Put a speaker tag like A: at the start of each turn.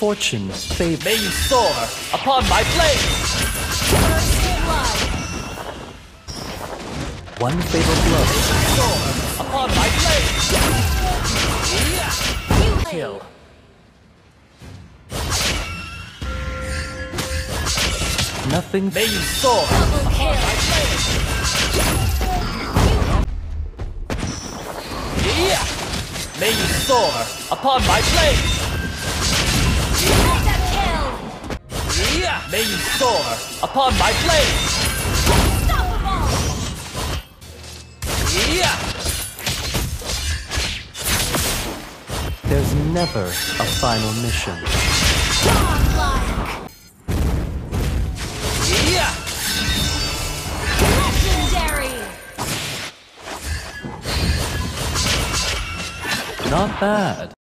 A: Fortune favors.
B: May you soar upon my blade!
A: One fatal blow.
B: Soar upon my blade! Kill.
A: Nothing.
B: May you soar upon my blade! Yeah! May you soar upon my blade! May you soar upon my blade! Yeah!
A: There's never a final mission.
B: Yeah!
A: Not bad.